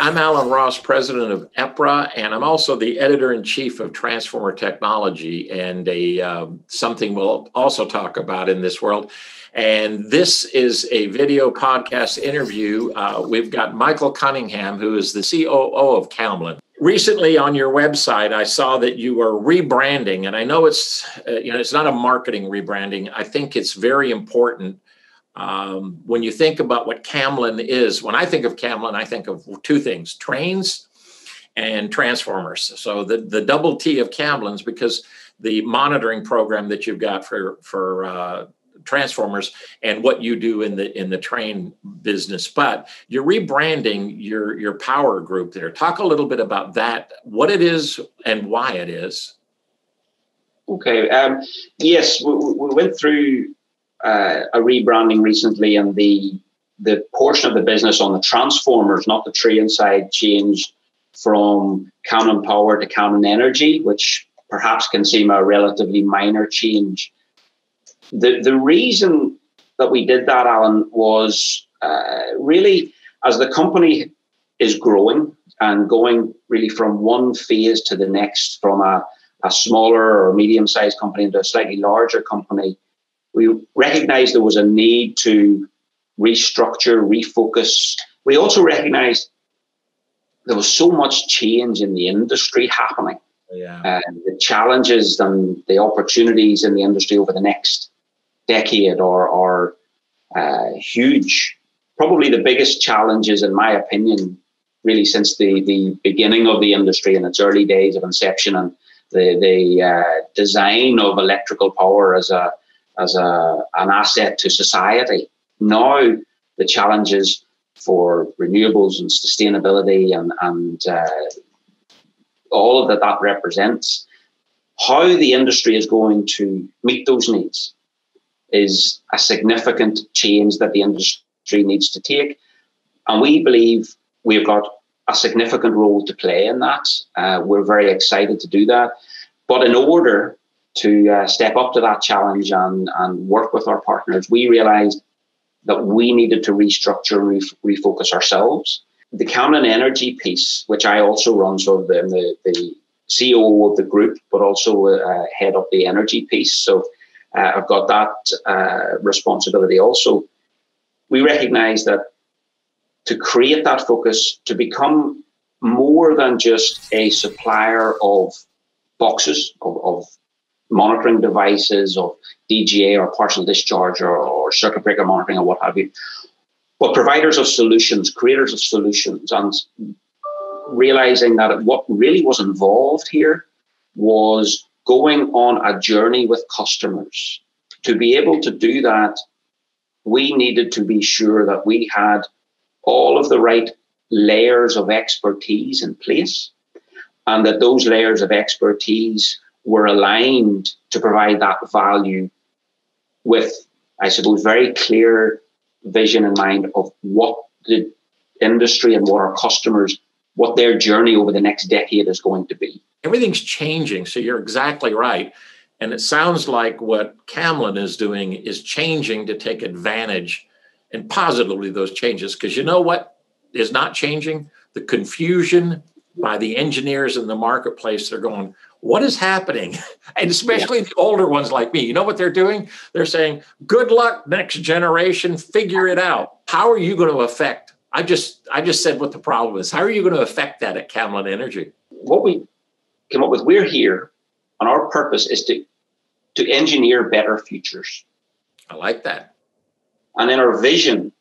I'm Alan Ross, president of EPRA, and I'm also the editor in chief of Transformer Technology, and a um, something we'll also talk about in this world. And this is a video podcast interview. Uh, we've got Michael Cunningham, who is the COO of Camlin. Recently, on your website, I saw that you are rebranding, and I know it's uh, you know it's not a marketing rebranding. I think it's very important um, when you think about what Camlin is, when I think of Camlin, I think of two things trains and transformers. So the, the double T of Camlin's because the monitoring program that you've got for, for uh, transformers and what you do in the in the train business. But you're rebranding your your power group there. Talk a little bit about that what it is and why it is. Okay um, yes we, we, went through uh, a rebranding recently, and the the portion of the business on the transformers, not the train side, changed from Camlin Power to Camlin Energy, which perhaps can seem a relatively minor change. The the reason that we did that, Alan, was uh, really as the company is growing and going really from one phase to the next, from a, a smaller or medium sized company into a slightly larger company we recognized there was a need to restructure, refocus. We also recognized there was so much change in the industry happening. Yeah. And the challenges and the opportunities in the industry over the next decade are, are uh, huge. Probably the biggest challenges, in my opinion, really since the, the beginning of the industry in its early days of inception and the, the uh, design of electrical power as a as a, an asset to society. Now, the challenges for renewables and sustainability and, and uh, all of that that represents, how the industry is going to meet those needs is a significant change that the industry needs to take. And we believe we've got a significant role to play in that. Uh, we're very excited to do that. But in order to uh, step up to that challenge and, and work with our partners, we realized that we needed to restructure and re- refocus ourselves. The Camlin Energy piece, which I also run, so the, the, the CEO of the group, but also uh, head of the energy piece. So uh, I've got that uh, responsibility also. We recognize that to create that focus, to become more than just a supplier of boxes, of, of monitoring devices of DGA or partial discharge or, or circuit breaker monitoring or what have you. But providers of solutions, creators of solutions, and realizing that what really was involved here was going on a journey with customers. To be able to do that, we needed to be sure that we had all of the right layers of expertise in place and that those layers of expertise were aligned to provide that value with, I suppose, very clear vision in mind of what the industry and what our customers, what their journey over the next decade is going to be. Everything's changing. So you're exactly right. And it sounds like what Camlin is doing is changing to take advantage and positively those changes. Because you know what is not changing? The confusion by the engineers in the marketplace. They're going, what is happening? And especially yeah. the older ones like me, you know what they're doing? They're saying, good luck, next generation, figure it out. How are you going to affect? I just I just said what the problem is. How are you going to affect that at Camlin Energy? What we came up with, we're here, and our purpose is to to engineer better futures. I like that. And then our vision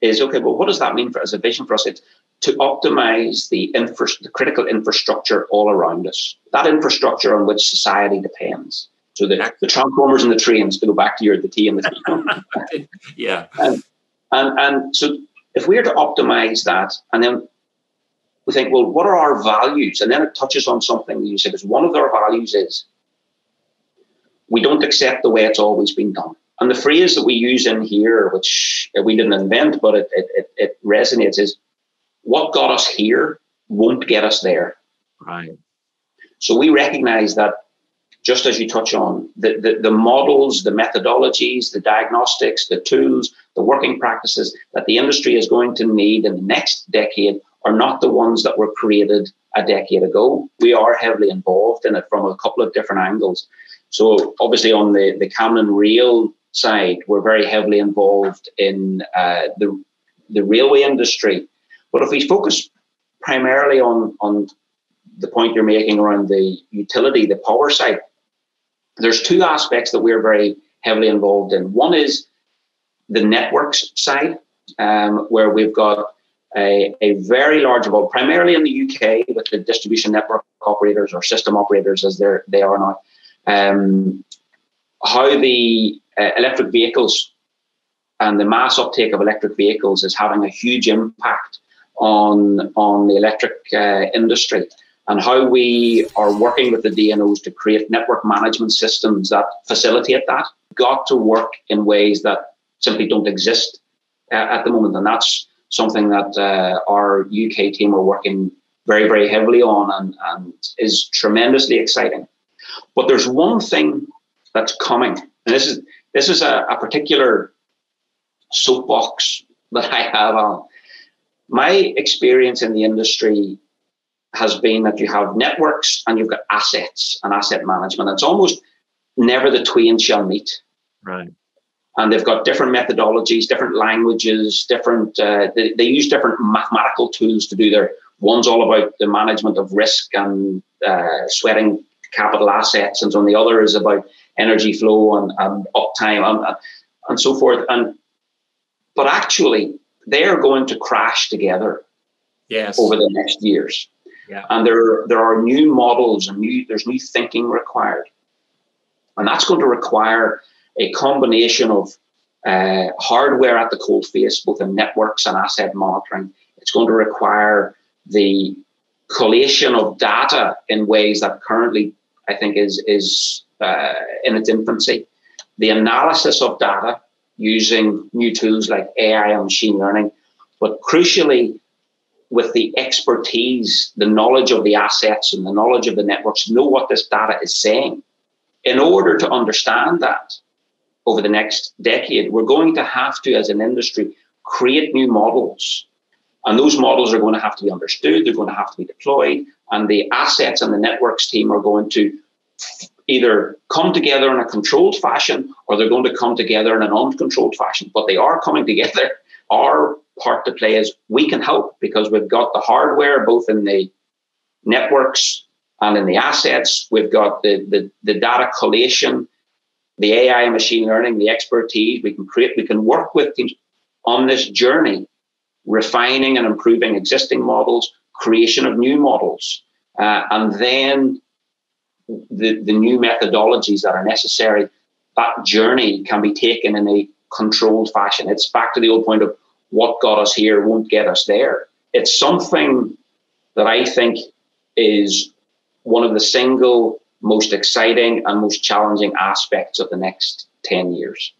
is okay, well, what does that mean for as a vision for us? It's to optimize the, infra- the critical infrastructure all around us, that infrastructure on which society depends. So the, the transformers and the trains, to go back to your the T and the T. yeah. And, and, and so if we are to optimize that, and then we think, well, what are our values? And then it touches on something you said, because one of our values is we don't accept the way it's always been done. And the phrase that we use in here, which we didn't invent, but it, it, it resonates, is what got us here won't get us there. Right. So we recognize that just as you touch on the, the, the, models, the methodologies, the diagnostics, the tools, the working practices that the industry is going to need in the next decade are not the ones that were created a decade ago. We are heavily involved in it from a couple of different angles. So obviously on the, the Camlin Rail side, we're very heavily involved in uh, the, the railway industry. But if we focus primarily on, on the point you're making around the utility, the power side, there's two aspects that we're very heavily involved in. One is the networks side, um, where we've got a, a very large involved, primarily in the UK with the distribution network operators or system operators as they're, they are now. Um, how the uh, electric vehicles and the mass uptake of electric vehicles is having a huge impact on, on the electric uh, industry and how we are working with the DNOs to create network management systems that facilitate that. Got to work in ways that simply don't exist uh, at the moment, and that's something that uh, our UK team are working very, very heavily on, and, and is tremendously exciting. But there's one thing that's coming, and this is this is a, a particular soapbox that I have on. My experience in the industry has been that you have networks and you've got assets and asset management. It's almost never the twain shall meet. Right. And they've got different methodologies, different languages, different. Uh, they, they use different mathematical tools to do their. One's all about the management of risk and uh, sweating capital assets, and so on. The other is about energy flow and, and uptime and, and so forth. And but actually, they are going to crash together. Yes. Over the next years. Yeah. And there, there are new models and new, there's new thinking required. And that's going to require a combination of uh, hardware at the cold face, both in networks and asset monitoring. It's going to require the collation of data in ways that currently I think is is uh, in its infancy. The analysis of data using new tools like AI and machine learning, but crucially, with the expertise, the knowledge of the assets and the knowledge of the networks, know what this data is saying. In order to understand that over the next decade, we're going to have to, as an industry, create new models. And those models are going to have to be understood, they're going to have to be deployed, and the assets and the networks team are going to either come together in a controlled fashion or they're going to come together in an uncontrolled fashion. But they are coming together. Our part to play is we can help because we've got the hardware both in the networks and in the assets. We've got the, the, the data collation, the AI and machine learning, the expertise. We can create, we can work with teams on this journey, refining and improving existing models, creation of new models, uh, and then the, the new methodologies that are necessary, that journey can be taken in a controlled fashion. It's back to the old point of what got us here won't get us there. It's something that I think is one of the single most exciting and most challenging aspects of the next 10 years.